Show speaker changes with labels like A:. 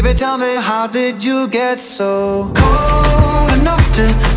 A: Baby, tell me, how did you get so cold enough to?